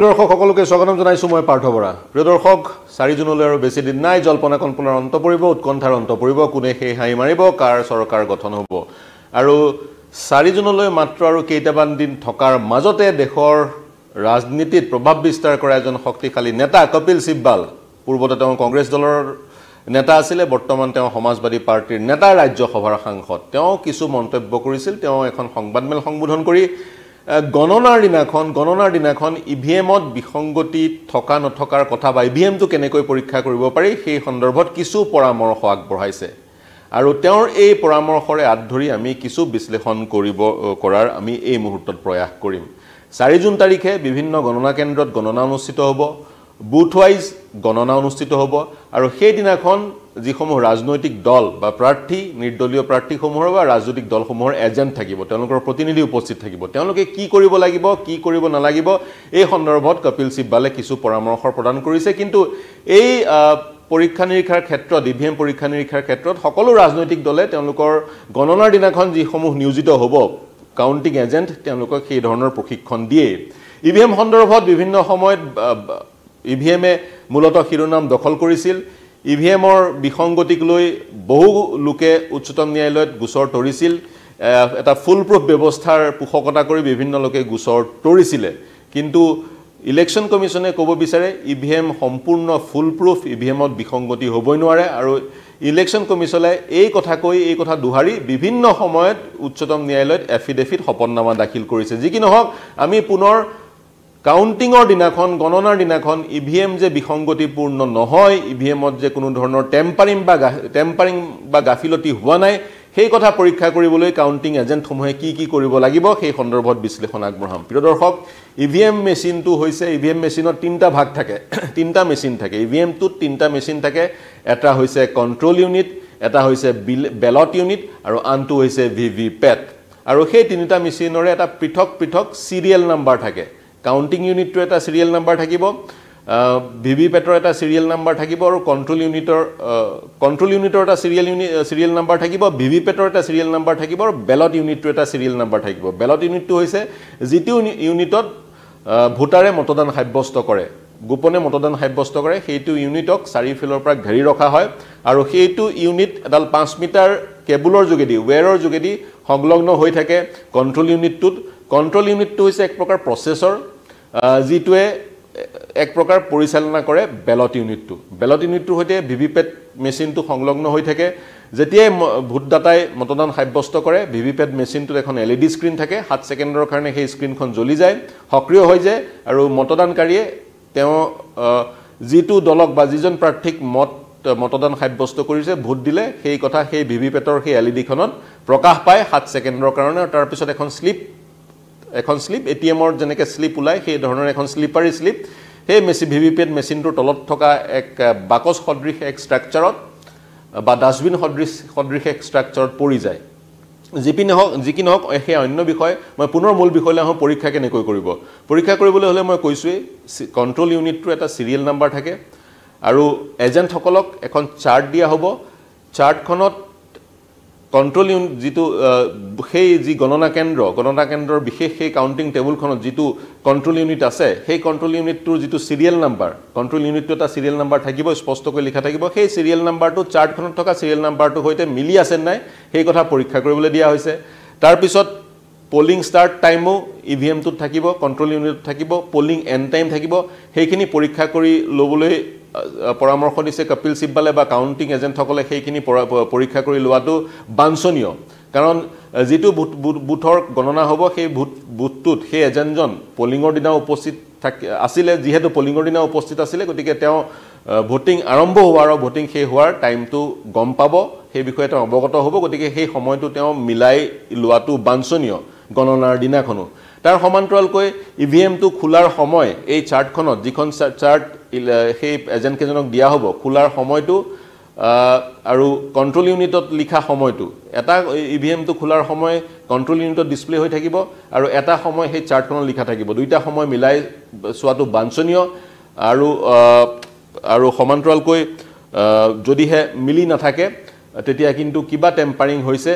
দৰ্শক সকলোকে স্বাগতম জনাইছোঁ মই পাৰ্থ বৰা। প্ৰিয় দৰ্শক চাৰি জুনলৈ আৰু বেছি দিন নাই জল্পনা কল্পনাৰ অন্ত পৰিব উৎকণ্ঠাৰ অন্ত পৰিব কোনে সেই হাঁহি মাৰিব কাৰ চৰকাৰ গঠন হ'ব। আৰু চাৰি জুনলৈ মাত্ৰ আৰু কেইটামান দিন থকাৰ মাজতে দেশৰ ৰাজনীতিত প্ৰভাৱ বিস্তাৰ কৰা এজন শক্তিশালী নেতা কপিল চিব্বাল। পূৰ্বতে তেওঁ কংগ্ৰেছ দলৰ নেতা আছিলে বৰ্তমান তেওঁ সমাজবাদী পাৰ্টীৰ নেতা ৰাজ্যসভাৰ সাংসদ। তেওঁ কিছু মন্তব্য কৰিছিল তেওঁ এখন সংবাদমেল সম্বোধন কৰি গণনাৰ দিনাখন গণনাৰ দিনাখন ই ভি এমত বিসংগতি থকা নথকাৰ কথা বা ই ভি এমটো কেনেকৈ পৰীক্ষা কৰিব পাৰি সেই সন্দৰ্ভত কিছু পৰামৰ্শ আগবঢ়াইছে। আৰু তেওঁৰ এই পৰামৰ্শৰে আঁত ধৰি আমি কিছু বিশ্লেষণ কৰিব কৰাৰ আমি এই মুহূৰ্তত প্ৰয়াস কৰিম। চাৰি জুন তাৰিখে বিভিন্ন গণনা কেন্দ্ৰত গণনা অনুষ্ঠিত হ'ব বুথ ৱাইজ গণনা অনুষ্ঠিত হ'ব আৰু সেইদিনাখন যিসমূহ ৰাজনৈতিক দল বা প্ৰাৰ্থী নিৰ্দলীয় প্ৰাৰ্থীসমূহৰ বা ৰাজনৈতিক দলসমূহৰ এজেণ্ট থাকিব তেওঁলোকৰ প্ৰতিনিধি উপস্থিত থাকিব তেওঁলোকে কি কৰিব লাগিব কি কৰিব নালাগিব এই সন্দৰ্ভত কপিল চিব্বালে কিছু পৰামৰ্শ প্ৰদান কৰিছে। কিন্তু এই পৰীক্ষা নিৰীক্ষাৰ ক্ষেত্ৰত ই ভি এম পৰীক্ষা নিৰীক্ষাৰ ক্ষেত্ৰত সকলো ৰাজনৈতিক দলে তেওঁলোকৰ গণনাৰ দিনাখন যিসমূহ নিয়োজিত হ'ব কাউণ্টিং এজেণ্ট তেওঁলোকক সেই ধৰণৰ প্ৰশিক্ষণ দিয়ে। ই ভি এম সন্দৰ্ভত বিভিন্ন সময়ত ই ভি এমে মূলতঃ শিৰোনাম দখল কৰিছিল। ই ভি এমৰ বিসংগতিক লৈ বহু লোকে উচ্চতম ন্যায়ালয়ত গোচৰ তৰিছিল। এটা ফুল প্ৰুফ ব্যৱস্থাৰ পোষকতা কৰি বিভিন্ন লোকে গোচৰ তৰিছিলে। কিন্তু ইলেকশ্যন কমিশ্যনে ক'ব বিচাৰে ই ভি এম সম্পূৰ্ণ ফুল প্ৰুফ ই ভি এমত বিসংগতি হ'বই নোৱাৰে আৰু ইলেকশ্যন কমিশ্যনে এই কথা কৈ এই কথা দোহাৰি বিভিন্ন সময়ত উচ্চতম ন্যায়ালয়ত এফিডেভিট শপতনামা দাখিল কৰিছে। যি কি নহওক আমি পুনৰ কাউণ্টিঙৰ দিনাখন গণনাৰ দিনাখন ই ভি এম যে বিসংগতিপূৰ্ণ নহয় ই ভি এমত যে কোনো ধৰণৰ টেম্পাৰিং বা টেম্পাৰিং বা গাফিলতি হোৱা নাই সেই কথা পৰীক্ষা কৰিবলৈ কাউণ্টিং এজেণ্টসমূহে কি কি কৰিব লাগিব সেই সন্দৰ্ভত বিশ্লেষণ আগবঢ়াম। প্ৰিয় দৰ্শক ই ভি এম মেচিনটো হৈছে ই ভি এম মেচিনত তিনিটা ভাগ থাকে তিনিটা মেচিন থাকে। ই ভি এমটোত তিনিটা মেচিন থাকে এটা হৈছে কণ্ট্ৰল ইউনিট এটা হৈছে বিল বেলট ইউনিট আৰু আনটো হৈছে ভি ভি পেট আৰু সেই তিনিটা মেচিনৰে এটা পৃথক পৃথক চিৰিয়েল নাম্বাৰ থাকে। কাউণ্টিং ইউনিটটো এটা চিৰিয়েল নাম্বাৰ থাকিব ভি ভি পেটৰ এটা চিৰিয়েল নাম্বাৰ থাকিব আৰু কণ্ট্ৰল ইউনিটৰ কণ্ট্ৰল ইউনিটৰ এটা চিৰিয়েল ইউনি চিৰিয়েল নাম্বাৰ থাকিব ভি ভি পেটৰ এটা চিৰিয়েল নাম্বাৰ থাকিব আৰু বেলট ইউনিটটো এটা চিৰিয়েল নাম্বাৰ থাকিব। বেলট ইউনিটটো হৈছে যিটো ইউনি- ইউনিটত ভোটাৰে মতদান সাব্যস্ত কৰে। গোপনে মতদান সাব্যস্ত কৰে সেইটো ইউনিটক চাৰিওফালৰ পৰা ঘেৰি ৰখা হয় আৰু সেইটো ইউনিট এডাল পাঁচ মিটাৰ কেবুলৰ যোগেদি ৱেৰৰ যোগেদি সংলগ্ন হৈ থাকে কণ্ট্ৰল ইউনিটটোত কণ্ট্ৰল ইউনিটটো হৈছে এক প্ৰকাৰ প্ৰচেছৰ যিটোৱে এক প্ৰকাৰ পৰিচালনা কৰে বেলট ইউনিটটো। বেলট ইউনিটটোৰ সৈতে ভি ভি পেট মেচিনটো সংলগ্ন হৈ থাকে। যেতিয়াই ভোটদাতাই মতদান সাব্যস্ত কৰে ভি ভি পেট মেচিনটোত এখন এল ই ডি স্ক্ৰীণ থাকে। সাত ছেকেণ্ডৰ কাৰণে সেই স্ক্ৰীণখন জ্বলি যায় সক্ৰিয় হৈ যায় আৰু মতদানকাৰীয়ে তেওঁ যিটো দলক বা যিজন প্ৰাৰ্থীক মত মতদান সাব্যস্ত কৰিছে ভোট দিলে সেই কথা সেই ভি ভি পেটৰ সেই এল ই ডিখনত প্ৰকাশ পায় সাত ছেকেণ্ডৰ কাৰণে। আৰু তাৰপিছত এখন শ্লিপ এখন শ্লিপ এ টি এমৰ যেনেকৈ শ্লিপ ওলায় সেই ধৰণৰ এখন শ্লিপাৰী শ্লিপ সেই মেচি ভি ভি পেট মেচিনটোৰ তলত থকা এক বাকচ সদৃশ এক ষ্ট্ৰাকচাৰত বা ডাষ্টবিন সদৃশ সদৃশ এক ষ্ট্ৰাকচাৰত পৰি যায়। যিপি নহওক যি কি নহওক সেই অন্য বিষয়। মই পুনৰ মূল বিষয়লৈ আহোঁ পৰীক্ষা কেনেকৈ কৰিব। পৰীক্ষা কৰিবলৈ হ'লে মই কৈছোঁৱেই কণ্ট্ৰল ইউনিটটোৰ এটা চিৰিয়েল নাম্বাৰ থাকে। আৰু এজেণ্টসকলক এখন চাৰ্ট দিয়া হ'ব। চাৰ্টখনত কণ্ট্ৰল ইউনিট যিটো সেই যি গণনা কেন্দ্ৰ গণনা কেন্দ্ৰৰ বিশেষ সেই কাউণ্টিং টেবুলখনত যিটো কণ্ট্ৰল ইউনিট আছে সেই কণ্ট্ৰল ইউনিটটোৰ যিটো চিৰিয়েল নাম্বাৰ কণ্ট্ৰল ইউনিটটো এটা চিৰিয়েল নাম্বাৰ থাকিব স্পষ্টকৈ লিখা থাকিব সেই চিৰিয়েল নাম্বাৰটো চাৰ্টখনত থকা চিৰিয়েল নাম্বাৰটোৰ সৈতে মিলি আছে নাই সেই কথা পৰীক্ষা কৰিবলৈ দিয়া হৈছে। তাৰপিছত পলিং ষ্টাৰ্ট টাইমো ই ভি এমটোত থাকিব কণ্ট্ৰল ইউনিটত থাকিব পলিং এণ্ড টাইম থাকিব সেইখিনি পৰীক্ষা কৰি ল'বলৈ পৰামৰ্শ দিছে কপিল চিব্বালে বা কাউণ্টিং এজেণ্টসকলে সেইখিনি পৰীক্ষা কৰি লোৱাটো বাঞ্ছনীয়। কাৰণ যিটো বুথ বুথ- বুথৰ গণনা হ'ব সেই বুথ বুথটোত সেই এজেণ্টজন পলিঙৰ দিনা উপস্থিত থাকি আছিলে যিহেতু পলিঙৰ দিনা উপস্থিত আছিলে গতিকে তেওঁ ভোটিং আৰম্ভ হোৱাৰ আৰু ভোটিং শেষ হোৱাৰ টাইমটো গম পাব সেই বিষয়ে তেওঁ অৱগত হ'ব গতিকে সেই সময়টো তেওঁ মিলাই লোৱাটো বাঞ্ছনীয় গণনাৰ দিনাখনো। তাৰ সমান্তৰালকৈ ই ভি এমটো খোলাৰ সময় এই চাৰ্টখনত যিখন চাৰ্ট সেই এজেণ্টকেইজনক দিয়া হ'ব। খোলাৰ সময়টো আৰু কণ্ট্ৰল ইউনিটত লিখা সময়টো। এটা ই ভি এমটো খোলাৰ সময় কণ্ট্ৰল ইউনিটত ডিছপ্লে হৈ থাকিব আৰু এটা সময় সেই চাৰ্টখনত লিখা থাকিব। দুইটা সময় মিলাই চোৱাটো বাঞ্ছনীয় আৰু আৰু সমান্তৰালকৈ যদিহে মিলি নাথাকে তেতিয়া কিন্তু কিবা টেম্পাৰিং হৈছে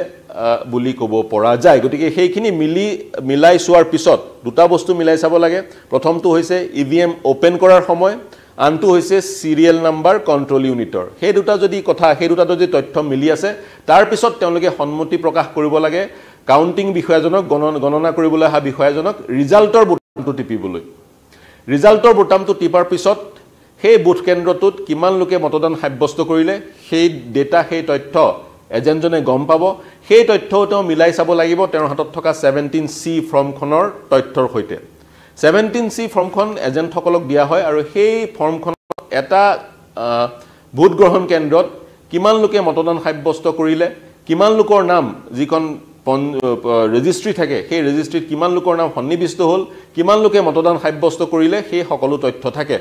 বুলি ক'ব পৰা যায়। গতিকে সেইখিনি মিলি মিলাই চোৱাৰ পিছত দুটা বস্তু মিলাই চাব লাগে। প্ৰথমটো হৈছে ই ভি এম অ'পেন কৰাৰ সময় আনটো হৈছে চিৰিয়েল নাম্বাৰ কণ্ট্ৰল ইউনিটৰ সেই দুটা যদি কথা সেই দুটা যদি তথ্য মিলি আছে তাৰপিছত তেওঁলোকে সন্মতি প্ৰকাশ কৰিব লাগে কাউণ্টিং বিষয়াজনক গণ গণনা কৰিবলৈ অহা বিষয়াজনক ৰিজাল্টৰ বুটামটো টিপিবলৈ। ৰিজাল্টৰ বুটামটো টিপাৰ পিছত সেই বুথ কেন্দ্ৰটোত কিমান লোকে মতদান সাব্যস্ত কৰিলে সেই ডেটা সেই তথ্য এজেণ্টজনে গম পাব। সেই তথ্যও তেওঁ মিলাই চাব লাগিব তেওঁৰ হাতত থকা ছেভেণ্টিন চি ফৰ্মখনৰ তথ্যৰ সৈতে। ছেভেণ্টিন চি ফৰ্মখন এজেণ্টসকলক দিয়া হয় আৰু সেই ফৰ্মখনত এটা ভোটগ্ৰহণ কেন্দ্ৰত কিমান লোকে মতদান সাব্যস্ত কৰিলে কিমান লোকৰ নাম যিখন পন ৰেজিষ্ট্ৰি থাকে সেই ৰেজিষ্ট্ৰিত কিমান লোকৰ নাম সন্নিৱিষ্ট হ'ল কিমান লোকে মতদান সাব্যস্ত কৰিলে সেই সকলো তথ্য থাকে।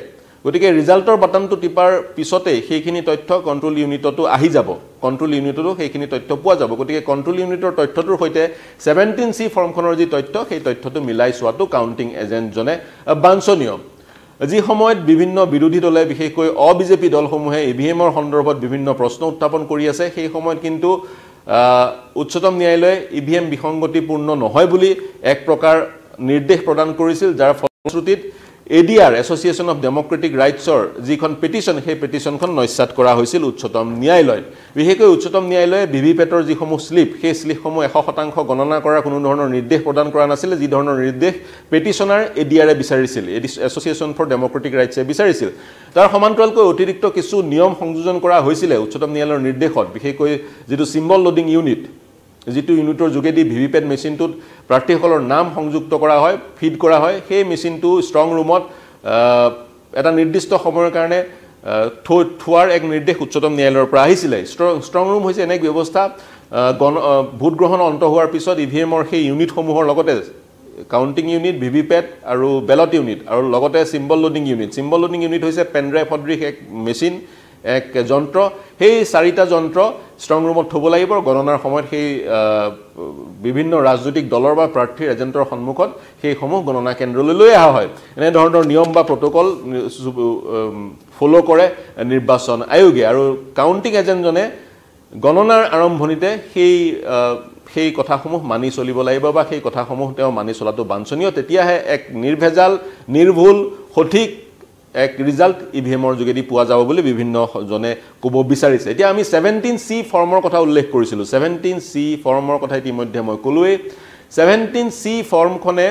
গতিকে ৰিজাল্টৰ বাটনটো টিপাৰ পিছতেই সেইখিনি তথ্য কণ্ট্ৰল ইউনিটতো আহি যাব। কণ্ট্ৰল ইউনিটতো সেইখিনি তথ্য পোৱা যাব। গতিকে কণ্ট্ৰল ইউনিটৰ তথ্যটোৰ সৈতে ছেভেণ্টিন চি ফৰ্মখনৰ যি তথ্য সেই তথ্যটো মিলাই চোৱাটো কাউণ্টিং এজেণ্টজনে বাঞ্ছনীয়। যি সময়ত বিভিন্ন বিৰোধী দলে বিশেষকৈ অ বিজেপি দলসমূহে ই ভি এমৰ সন্দৰ্ভত বিভিন্ন প্ৰশ্ন উত্থাপন কৰি আছে সেই সময়ত কিন্তু উচ্চতম ন্যায়ালয়ে ই ভি এম বিসংগতিপূৰ্ণ নহয় বুলি এক প্ৰকাৰ নিৰ্দেশ প্ৰদান কৰিছিল যাৰ ফলশ্ৰুতিত A D R association of democratic ৰাইটছৰ যিখন পেটিশ্যন সেই পেটিশ্যনখন নস্যাত কৰা হৈছিল উচ্চতম ন্যায়ালয়ত। বিশেষকৈ উচ্চতম ন্যায়ালয়ে ভি ভি পেটৰ যিসমূহ শ্লিপ সেই শ্লিপসমূহ এশ শতাংশ গণনা কৰাৰ কোনো ধৰণৰ নিৰ্দেশ প্ৰদান কৰা নাছিলে যি ধৰণৰ নিৰ্দেশ পেটিশ্যনাৰ এ ডি আৰে বিচাৰিছিল এছ'চিয়েশ্যন ফৰ ডেম'ক্ৰেটিক ৰাইটছে বিচাৰিছিল। তাৰ সমান্তৰালকৈ অতিৰিক্ত কিছু নিয়ম সংযোজন কৰা হৈছিলে উচ্চতম ন্যায়ালয়ৰ নিৰ্দেশত বিশেষকৈ যিটো চিম্বল লোডিং ইউনিট যিটো ইউনিটৰ যোগেদি ভি ভি পেট মেচিনটোত প্ৰাৰ্থীসকলৰ নাম সংযুক্ত কৰা হয় ফিড কৰা হয় সেই মেচিনটো ষ্ট্ৰং ৰুমত এটা নিৰ্দিষ্ট সময়ৰ কাৰণে থৈ থোৱাৰ এক নিৰ্দেশ উচ্চতম ন্যায়ালয়ৰ পৰা আহিছিলে। ষ্ট্ৰং ষ্ট্ৰং ৰুম হৈছে এনে এক ব্যৱস্থা গণ ভোটগ্ৰহণ অন্ত হোৱাৰ পিছত ই ভি এমৰ সেই ইউনিটসমূহৰ লগতে counting unit V V PAT আৰু বেলট ইউনিট আৰু লগতে symbol loading unit. Symbol loading unit হৈছে পেনড্ৰাইভ সদৃশ এক মেচিন। এক যন্ত্ৰ। সেই চাৰিটা যন্ত্ৰ ষ্ট্ৰং ৰুমত থ'ব লাগিব। গণনাৰ সময়ত সেই বিভিন্ন ৰাজনৈতিক দলৰ বা প্ৰাৰ্থীৰ এজেণ্টৰ সন্মুখত সেইসমূহ গণনা কেন্দ্ৰলৈ লৈ অহা হয়। এনেধৰণৰ নিয়ম বা প্ৰট'কল ফ'ল' কৰে নিৰ্বাচন আয়োগে। আৰু কাউণ্টিং এজেণ্টজনে গণনাৰ আৰম্ভণিতে সেই সেই কথাসমূহ মানি চলিব লাগিব বা সেই কথাসমূহ তেওঁ মানি চলাটো বাঞ্ছনীয়। তেতিয়াহে এক নিৰ্ভেজাল নিৰ্ভুল সঠিক এক ৰিজাল্ট ই ভি এমৰ যোগেদি পোৱা যাব বুলি বিভিন্নজনে ক'ব বিচাৰিছে। এতিয়া আমি ছেভেণ্টিন চি ফৰ্মৰ কথা উল্লেখ কৰিছিলোঁ। ছেভেণ্টিন চি ফৰ্মৰ কথা ইতিমধ্যে মই ক'লোৱেই। ছেভেণ্টিন চি ফৰ্মখনে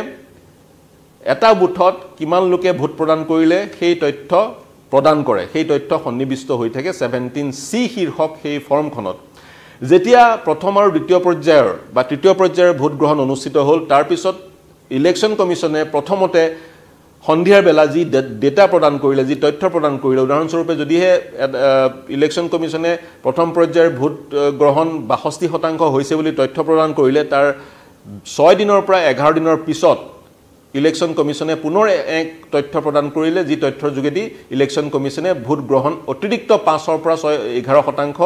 এটা বুথত কিমান লোকে ভোট প্ৰদান কৰিলে সেই তথ্য প্ৰদান কৰে। সেই তথ্য সন্নিৱিষ্ট হৈ থাকে ছেভেণ্টিন চি শীৰ্ষক সেই ফৰ্মখনত যেতিয়া প্ৰথম আৰু দ্বিতীয় পৰ্যায়ৰ বা তৃতীয় পৰ্যায়ৰ ভোটগ্ৰহণ অনুষ্ঠিত হ'ল তাৰপিছত ইলেকশ্যন কমিশ্যনে প্ৰথমতে সন্ধিয়াৰ বেলা যি ডেটা প্ৰদান কৰিলে যি তথ্য প্ৰদান কৰিলে উদাহৰণস্বৰূপে যদিহে ইলেকশ্যন কমিশ্যনে প্ৰথম পৰ্যায়ৰ ভোট গ্ৰহণ বাষষ্ঠি শতাংশ হৈছে বুলি তথ্য প্ৰদান কৰিলে তাৰ ছয় দিনৰ পৰা এঘাৰ দিনৰ পিছত ইলেকশ্যন কমিশ্যনে পুনৰ এক তথ্য প্ৰদান কৰিলে যি তথ্যৰ যোগেদি ইলেকশ্যন কমিশ্যনে ভোট গ্ৰহণ অতিৰিক্ত পাঁচৰ পৰা ছয় এঘাৰ শতাংশ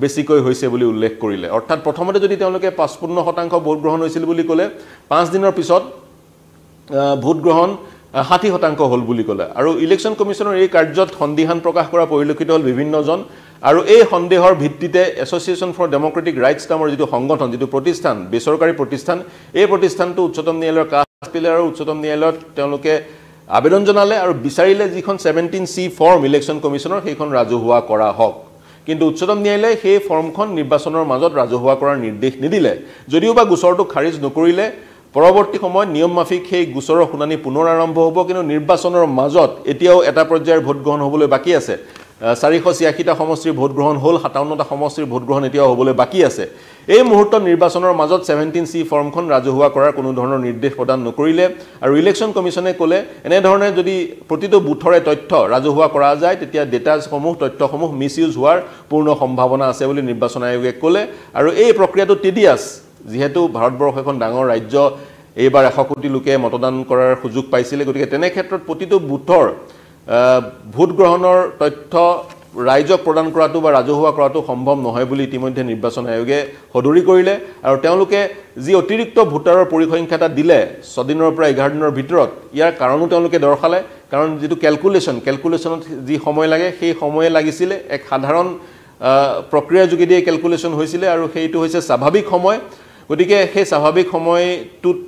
বেছিকৈ হৈছে বুলি উল্লেখ কৰিলে। অৰ্থাৎ প্ৰথমতে যদি তেওঁলোকে পাঁচপন্ন শতাংশ ভোট গ্ৰহণ হৈছিল বুলি ক'লে পাঁচ দিনৰ পিছত ভোটগ্ৰহণ ষাঠি শতাংশ হ'ল বুলি ক'লে। আৰু ইলেকশ্যন কমিশ্যনৰ এই কাৰ্যত সন্দিহান প্ৰকাশ কৰা পৰিলক্ষিত হ'ল বিভিন্নজন। আৰু এই সন্দেহৰ ভিত্তিতে এছ'চিয়েশ্যন ফৰ ডেম'ক্ৰেটিক ৰাইটছ নামৰ যিটো সংগঠন যিটো প্ৰতিষ্ঠান বেচৰকাৰী প্ৰতিষ্ঠান এই প্ৰতিষ্ঠানটো উচ্চতম ন্যায়ালয়ৰ কাষ পিলে আৰু উচ্চতম ন্যায়ালয়ত তেওঁলোকে আবেদন জনালে আৰু বিচাৰিলে যিখন ছেভেণ্টিন চি ফৰ্ম ইলেকশ্যন কমিশ্যনৰ সেইখন ৰাজহুৱা কৰা হওক। কিন্তু উচ্চতম ন্যায়ালয়ে সেই ফৰ্মখন নিৰ্বাচনৰ মাজত ৰাজহুৱা কৰাৰ নিৰ্দেশ নিদিলে। যদিও বা গোচৰটো খাৰিজ নকৰিলে পৰৱৰ্তী সময়ত নিয়ম মাফিক সেই গোচৰৰ শুনানি পুনৰ আৰম্ভ হ'ব কিন্তু নিৰ্বাচনৰ মাজত এতিয়াও এটা পৰ্যায়ৰ ভোটগ্ৰহণ হ'বলৈ বাকী আছে। চাৰিশ ছিয়াশীটা সমষ্টিৰ ভোটগ্ৰহণ হ'ল সাতাৱন্নটা সমষ্টিৰ ভোটগ্ৰহণ এতিয়াও হ'বলৈ বাকী আছে। এই মুহূৰ্তত নিৰ্বাচনৰ মাজত ছেভেণ্টিন চি ফৰ্মখন ৰাজহুৱা কৰাৰ কোনো ধৰণৰ নিৰ্দেশ প্ৰদান নকৰিলে আৰু ইলেকশ্যন কমিশ্যনে ক'লে এনেধৰণে যদি প্ৰতিটো বুথৰে তথ্য ৰাজহুৱা কৰা যায় তেতিয়া ডেটাসমূহ তথ্যসমূহ মিছ ইউজ হোৱাৰ পূৰ্ণ সম্ভাৱনা আছে বুলি নিৰ্বাচন আয়োগে ক'লে। আৰু এই প্ৰক্ৰিয়াটো টিডিয়াছ যিহেতু ভাৰতবৰ্ষ এখন ডাঙৰ ৰাজ্য এইবাৰ এশ কোটি লোকে মতদান কৰাৰ সুযোগ পাইছিলে। গতিকে তেনে ক্ষেত্ৰত প্ৰতিটো বুথৰ ভোট গ্ৰহণৰ তথ্য ৰাইজক প্ৰদান কৰাটো বা ৰাজহুৱা কৰাটো সম্ভৱ নহয় বুলি ইতিমধ্যে নিৰ্বাচন আয়োগে সদৰি কৰিলে। আৰু তেওঁলোকে যি অতিৰিক্ত ভোটাৰৰ পৰিসংখ্যা এটা দিলে ছদিনৰ পৰা এঘাৰ দিনৰ ভিতৰত ইয়াৰ কাৰণো তেওঁলোকে দৰ্শালে। কাৰণ যিটো কেলকুলেশ্যন কেলকুলেশ্যনত যি সময় লাগে সেই সময়ে লাগিছিলে এক সাধাৰণ প্ৰক্ৰিয়াৰ যোগেদিয়ে কেলকুলেশ্যন হৈছিলে। আৰু সেইটো হৈছে স্বাভাৱিক সময়। গতিকে সেই স্বাভাৱিক সময়টোত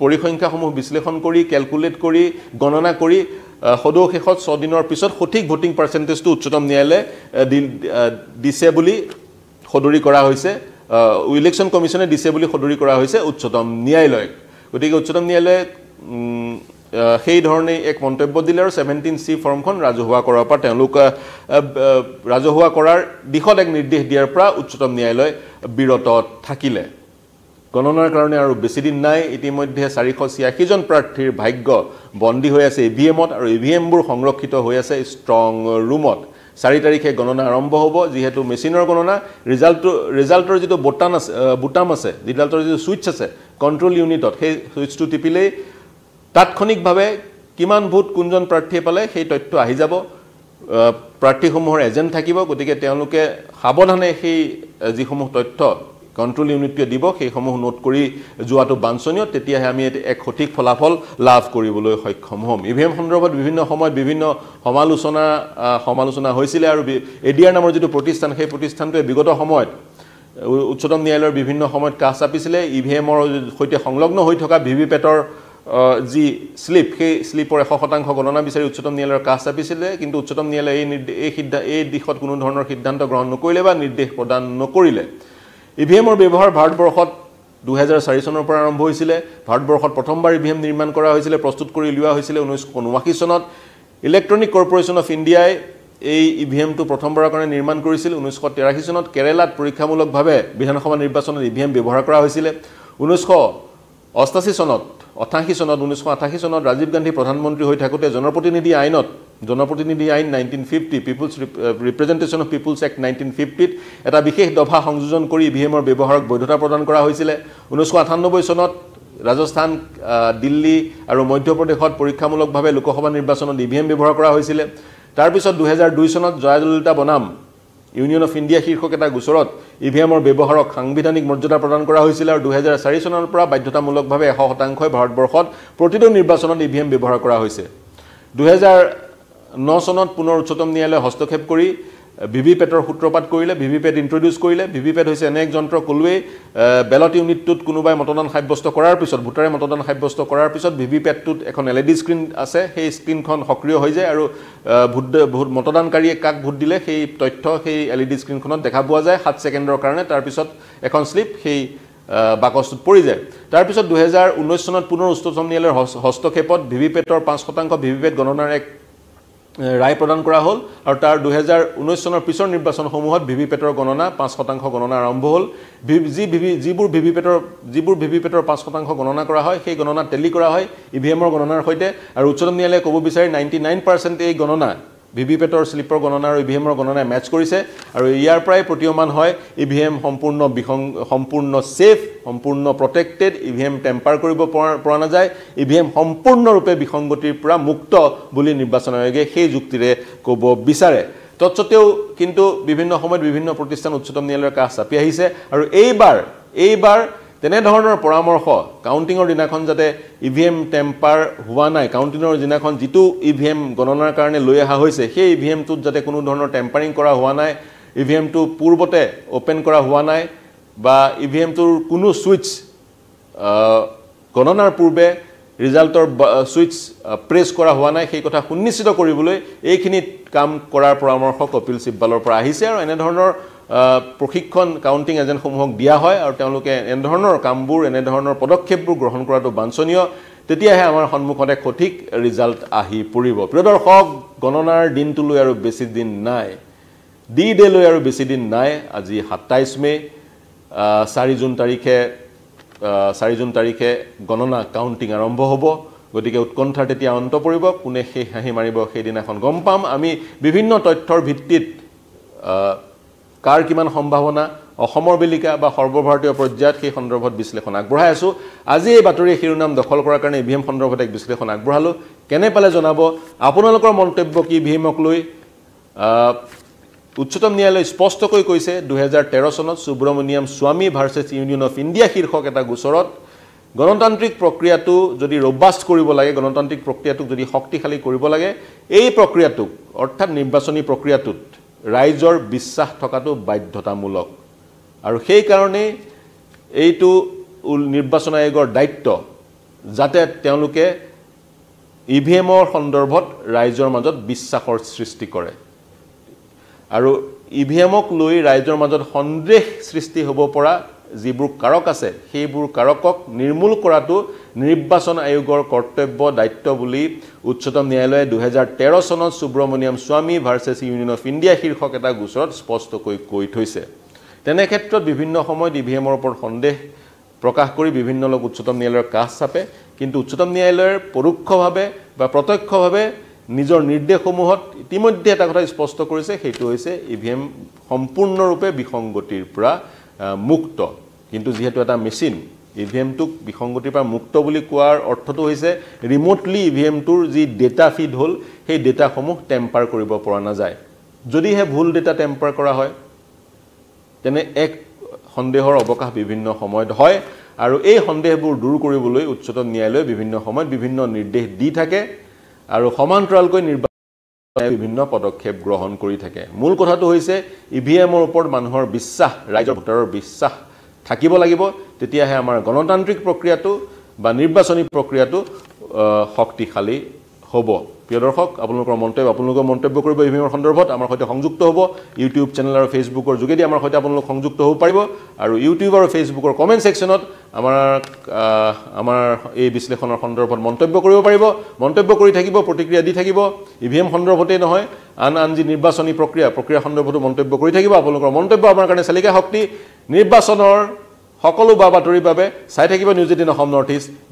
পৰিসংখ্যাসমূহ বিশ্লেষণ কৰি কেলকুলেট কৰি গণনা কৰি সদৌ শেষত ছদিনৰ পিছত সঠিক ভোটিং পাৰ্চেণ্টেজটো উচ্চতম ন্যায়ালয়ে দিছে বুলি সদৰি কৰা হৈছে। ইলেকশ্যন কমিশ্যনে দিছে বুলি সদৰি কৰা হৈছে উচ্চতম ন্যায়ালয়ক। গতিকে উচ্চতম ন্যায়ালয়ে সেইধৰণে এক মন্তব্য দিলে আৰু ছেভেণ্টিন চি ফৰ্মখন ৰাজহুৱা কৰাৰ পৰা তেওঁলোক ৰাজহুৱা কৰাৰ দিশত এক নিৰ্দেশ দিয়াৰ পৰা উচ্চতম ন্যায়ালয় বিৰত থাকিলে। গণনাৰ কাৰণে আৰু বেছিদিন নাই ইতিমধ্যে চাৰিশ ছিয়াশীজন প্ৰাৰ্থীৰ ভাগ্য বন্দী হৈ আছে ই ভি এমত আৰু ই ভি এমবোৰ সংৰক্ষিত হৈ আছে ষ্ট্ৰং ৰুমত। চাৰি তাৰিখে গণনা আৰম্ভ হ'ব যিহেতু মেচিনৰ গণনা। ৰিজাল্টটো ৰিজাল্টৰ যিটো বুটাম আছে বুটাম আছে ৰিজাল্টৰ যিটো ছুইচ আছে কণ্ট্ৰল ইউনিটত সেই ছুইচটো টিপিলেই তাৎক্ষণিকভাৱে কিমান ভোট কোনজন প্ৰাৰ্থীয়ে পালে সেই তথ্য আহি যাব। প্ৰাৰ্থীসমূহৰ এজেণ্ট থাকিব গতিকে তেওঁলোকে সাৱধানে সেই যিসমূহ তথ্য কণ্ট্ৰল ইউনিটটোৱে দিব সেইসমূহ নোট কৰি যোৱাটো বাঞ্ছনীয় তেতিয়াহে আমি এক সঠিক ফলাফল লাভ কৰিবলৈ সক্ষম হ'ম। ই ভি এম সন্দৰ্ভত বিভিন্ন সময়ত বিভিন্ন সমালোচনা সমালোচনা হৈছিলে আৰু এ ডি আৰ নামৰ যিটো প্ৰতিষ্ঠান সেই প্ৰতিষ্ঠানটোৱে বিগত সময়ত উচ্চতম ন্যায়ালয়ৰ বিভিন্ন সময়ত কাষ চাপিছিলে। ই ভি এমৰ সৈতে সংলগ্ন হৈ থকা ভি ভি পেটৰ যি শ্লিপ সেই শ্লিপৰ এশ শতাংশ গণনা বিচাৰি উচ্চতম ন্যায়ালয়ৰ কাষ চাপিছিলে। কিন্তু উচ্চতম ন্যায়ালয়ে এই নিৰ্দেশ এই সিদ্ধান্ত এই দিশত কোনো ধৰণৰ সিদ্ধান্ত গ্ৰহণ নকৰিলে বা নিৰ্দেশ প্ৰদান নকৰিলে। ই ভি এমৰ ব্যৱহাৰ ভাৰতবৰ্ষত দুহেজাৰ চাৰি চনৰ পৰা আৰম্ভ হৈছিলে। ভাৰতবৰ্ষত প্ৰথমবাৰ ই ভি এম নিৰ্মাণ কৰা হৈছিলে প্ৰস্তুত কৰি উলিওৱা হৈছিলে ঊনৈছশ ঊনাশী চনত। ইলেক্ট্ৰনিক কৰ্পৰেশ্যন অফ ইণ্ডিয়াই এই ই ভি এমটো প্ৰথমবাৰৰ কাৰণে নিৰ্মাণ কৰিছিল। ঊনৈছশ তেৰাশী চনত কেৰেলাত পৰীক্ষামূলকভাৱে বিধানসভা নিৰ্বাচনত ই ভি এম ব্যৱহাৰ কৰা হৈছিলে। ঊনৈছশ অষ্টাশী চনত অঠাশী চনত ঊনৈছশ আঠাশী চনত ৰাজীৱ গান্ধী প্ৰধানমন্ত্ৰী হৈ থাকোঁতে জনপ্ৰতিনিধি আইনত জনপ্ৰতিনিধি আইন nineteen fifty people's representation of people's act nineteen ফিফটিত এটা বিশেষ দফা সংযোজন কৰি ই ভি এমৰ ব্যৱহাৰক বৈধতা প্ৰদান কৰা হৈছিলে। ঊনৈছশ আঠান্নব্বৈ চনত ৰাজস্থান দিল্লী আৰু মধ্যপ্ৰদেশত পৰীক্ষামূলকভাৱে লোকসভা নিৰ্বাচনত ই ভি এম ব্যৱহাৰ কৰা হৈছিলে। তাৰপিছত দুহেজাৰ দুই চনত জয়ললিতা বনাম ইউনিয়ন অফ ইণ্ডিয়া শীৰ্ষক এটা গোচৰত ই ভি এমৰ ব্যৱহাৰক সাংবিধানিক মৰ্যাদা প্ৰদান কৰা হৈছিলে আৰু দুহেজাৰ চাৰি চনৰ পৰা বাধ্যতামূলকভাৱে এশ শতাংশই ভাৰতবৰ্ষত প্ৰতিটো নিৰ্বাচনত ই ভি এম ব্যৱহাৰ কৰা হৈছে। দুহেজাৰ ন চনত পুনৰ উচ্চতম ন্যায়ালয়ে হস্তক্ষেপ কৰি ভি ভি পেটৰ সূত্ৰপাত কৰিলে ভি ভি পেট ইণ্ট্ৰডিউচ কৰিলে। ভি ভি পেট হৈছে এনে এক যন্ত্ৰ ক'লোৱেই বেলট ইউনিটটোত কোনোবাই মতদান সাব্যস্ত কৰাৰ পিছত ভোটাৰে মতদান সাব্যস্ত কৰাৰ পিছত ভি ভি পেটটোত এখন এল ই ডি স্ক্ৰীণ আছে। সেই স্ক্ৰীণখন সক্ৰিয় হৈ যায় আৰু ভোট ভোট মতদানকাৰীয়ে কাক ভোট দিলে সেই তথ্য সেই এল ই ডি স্ক্ৰীণখনত দেখা পোৱা যায়। সাত ছেকেণ্ডৰ কাৰণে তাৰপিছত এখন শ্লিপ সেই বাকচটোত পৰি যায়। তাৰপিছত দুহেজাৰ ঊনৈছ চনত পুনৰ উচ্চতম ন্যায়ালয়ৰ হস্তক্ষেপত ভি ভি পেটৰ পাঁচ শতাংশ ভি ভি পেট গণনাৰ এক ৰায় প্ৰদান কৰা হ'ল আৰু তাৰ দুহেজাৰ ঊনৈছ চনৰ পিছৰ নিৰ্বাচনসমূহত ভি ভি পেটৰ গণনা পাঁচ শতাংশ গণনা আৰম্ভ হ'ল। ভি যি ভি ভি যিবোৰ ভি ভি পেটৰ যিবোৰ ভি ভি পেটৰ পাঁচ শতাংশ গণনা কৰা হয় সেই গণনা টেলি কৰা হয় ই ভি এমৰ গণনাৰ সৈতে। আৰু উচ্চতম ন্যায়ালয়ে ক'ব বিচাৰে নাইণ্টি নাইন পাৰ্চেণ্ট এই গণনা ভি ভি পেটৰ শ্লিপৰ গণনা আৰু ই ভি এমৰ গণনাই মেটচ কৰিছে আৰু ইয়াৰ পৰাই প্ৰতীয়মান হয় ই ভি এম সম্পূৰ্ণ বিসং সম্পূৰ্ণ ছেফ সম্পূৰ্ণ protected E V M tamper কৰিব পৰা পৰা নাযায় ই ভি এম সম্পূৰ্ণৰূপে বিসংগতিৰ পৰা মুক্ত বুলি নিৰ্বাচন আয়োগে সেই যুক্তিৰে ক'ব বিচাৰে। তৎসত্বেও কিন্তু বিভিন্ন সময়ত বিভিন্ন প্ৰতিষ্ঠান উচ্চতম ন্যায়ালয়ৰ কাষ চাপি আহিছে আৰু এইবাৰ এইবাৰ তেনেধৰণৰ পৰামৰ্শ কাউণ্টিঙৰ দিনাখন যাতে ই ভি এম টেম্পাৰ হোৱা নাই কাউণ্টিঙৰ দিনাখন যিটো ই ভি এম গণনাৰ কাৰণে লৈ অহা হৈছে সেই ই ভি এমটোত যাতে কোনো ধৰণৰ টেম্পাৰিং কৰা হোৱা নাই ই ভি এমটো পূৰ্বতে অ'পেন কৰা হোৱা নাই বা ই ভি এমটোৰ কোনো ছুইচ গণনাৰ পূৰ্বে ৰিজাল্টৰ ছুইচ প্ৰেছ কৰা হোৱা নাই সেই কথা সুনিশ্চিত কৰিবলৈ এইখিনিত কাম কৰাৰ পৰামৰ্শ কপিল চিব্বালৰ পৰা আহিছে আৰু এনেধৰণৰ প্ৰশিক্ষণ কাউণ্টিং এজেণ্টসমূহক দিয়া হয় আৰু তেওঁলোকে এনেধৰণৰ কামবোৰ এনেধৰণৰ পদক্ষেপবোৰ গ্ৰহণ কৰাটো বাঞ্ছনীয়। তেতিয়াহে আমাৰ সন্মুখত সঠিক ৰিজাল্ট আহি পৰিব। প্ৰিয় দৰ্শক গণনাৰ দিনটোলৈ আৰু বেছি দিন নাই। ডি ডেলৈ আৰু বেছি দিন নাই। আজি সাতাইছ মে' চাৰি জুন তাৰিখে চাৰি জুন তাৰিখে গণনা কাউণ্টিং আৰম্ভ হ'ব। গতিকে উৎকণ্ঠাৰ তেতিয়া অন্ত পৰিব। কোনে সেই হাঁহি মাৰিব সেইদিনাখন গম পাম। আমি বিভিন্ন তথ্যৰ ভিত্তিত কাৰ কিমান সম্ভাৱনা অসমৰ বেলিকা বা সৰ্বভাৰতীয় পৰ্যায়ত সেই সন্দৰ্ভত বিশ্লেষণ আগবঢ়াই আছোঁ। আজি এই বাতৰিয়ে শিৰোনাম দখল কৰাৰ কাৰণে ই ভি এম সন্দৰ্ভত এক বিশ্লেষণ আগবঢ়ালোঁ। কেনে পালে জনাব? আপোনালোকৰ মন্তব্য কি ই ভি এমক লৈ উচ্চতম ন্যায়ালয়ে স্পষ্টকৈ কৈছে দুহেজাৰ তেৰ চনত সুব্ৰমণিয়াম স্বামী ভাৰ্চেছ ইউনিয়ন অফ ইণ্ডিয়া শীৰ্ষক এটা গোচৰত গণতান্ত্ৰিক প্ৰক্ৰিয়াটো যদি ৰবাষ্ট কৰিব লাগে গণতান্ত্ৰিক প্ৰক্ৰিয়াটোক যদি শক্তিশালী কৰিব লাগে এই প্ৰক্ৰিয়াটোক অৰ্থাৎ নিৰ্বাচনী প্ৰক্ৰিয়াটোত ৰাইজৰ বিশ্বাস থকাটো বাধ্যতামূলক। আৰু সেইকাৰণেই এইটো নিৰ্বাচন আয়োগৰ দায়িত্ব যাতে তেওঁলোকে ই ভি এমৰ সন্দৰ্ভত ৰাইজৰ মাজত বিশ্বাসৰ সৃষ্টি কৰে। আৰু ই ভি এমক লৈ ৰাইজৰ মাজত সন্দেহ সৃষ্টি হ'ব পৰা যিবোৰ কাৰক আছে সেইবোৰ কাৰকক নিৰ্মূল কৰাটো নিৰ্বাচন আয়োগৰ কৰ্তব্য দায়িত্ব বুলি উচ্চতম ন্যায়ালয়ে দুহেজাৰ তেৰ চনত সুব্ৰমণিয়াম স্বামী ভাৰ্চেছ ইউনিয়ন অফ ইণ্ডিয়া শীৰ্ষক এটা গোচৰত স্পষ্টকৈ কৈ থৈছে। তেনে ক্ষেত্ৰত বিভিন্ন সময়ত ই ভি এমৰ ওপৰত সন্দেহ প্ৰকাশ কৰি বিভিন্ন লোক উচ্চতম ন্যায়ালয়ৰ কাষ চাপে কিন্তু উচ্চতম ন্যায়ালয়ৰ পৰোক্ষভাৱে বা প্ৰত্যক্ষভাৱে নিজৰ নিৰ্দেশসমূহত ইতিমধ্যে এটা কথা স্পষ্ট কৰিছে সেইটো হৈছে ই ভি এম সম্পূৰ্ণৰূপে বিসংগতিৰ পৰা মুক্ত। কিন্তু যিহেতু এটা মেচিন ই ভি এমটোক বিসংগতিৰ পৰা মুক্ত বুলি কোৱাৰ অৰ্থটো হৈছে ৰিম'টলি ই ভি এমটোৰ যি ডেটা ফিড হ'ল সেই ডেটাসমূহ টেম্পাৰ কৰিব পৰা নাযায়। যদিহে ভুল ডেটা টেম্পাৰ কৰা হয় তেনে এক সন্দেহৰ অৱকাশ বিভিন্ন সময়ত হয় আৰু এই সন্দেহবোৰ দূৰ কৰিবলৈ উচ্চতম ন্যায়ালয়ে বিভিন্ন সময়ত বিভিন্ন নিৰ্দেশ দি থাকে আৰু সমান্তৰালকৈ নিৰ্বাচন বিভিন্ন পদক্ষেপ গ্ৰহণ কৰি থাকে। মূল কথাটো হৈছে ই ভি এমৰ ওপৰত মানুহৰ বিশ্বাস ৰাইজৰ ভোটাৰৰ বিশ্বাস থাকিব লাগিব। তেতিয়াহে আমাৰ গণতান্ত্ৰিক প্ৰক্ৰিয়াটো বা নিৰ্বাচনী প্ৰক্ৰিয়াটো শক্তিশালী হ'ব। প্ৰিয় দৰ্শক আপোনালোকৰ মন্তব্য আপোনালোকৰ মন্তব্য কৰিব ই ভি এমৰ সন্দৰ্ভত আমাৰ সৈতে সংযুক্ত হ'ব। ইউটিউব চেনেল আৰু ফেচবুকৰ যোগেদি আমাৰ সৈতে আপোনালোক সংযুক্ত হ'ব পাৰিব। আৰু ইউটিউব আৰু ফেচবুকৰ কমেণ্ট ছেকশ্যনত আমাৰ আমাৰ এই বিশ্লেষণৰ সন্দৰ্ভত মন্তব্য কৰিব পাৰিব। মন্তব্য কৰি থাকিব প্ৰতিক্ৰিয়া দি থাকিব। ই ভি এম সন্দৰ্ভতেই নহয় আন আন যি নিৰ্বাচনী প্ৰক্ৰিয়া প্ৰক্ৰিয়া সন্দৰ্ভতো মন্তব্য কৰি থাকিব। আপোনালোকৰ মন্তব্য আমাৰ কাৰণে চালিকা শক্তি। নিৰ্বাচনৰ সকলো বা বাতৰিৰ বাবে চাই থাকিব news eighteen Assam north east.